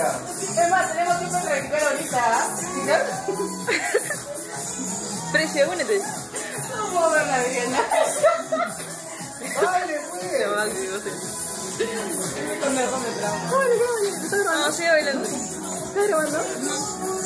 ahorita. Es más, tenemos tiempo de recuperar ahorita. Precio, únete. No puedo ver la Adriana. Vale, pues. No, vale, no, no, no,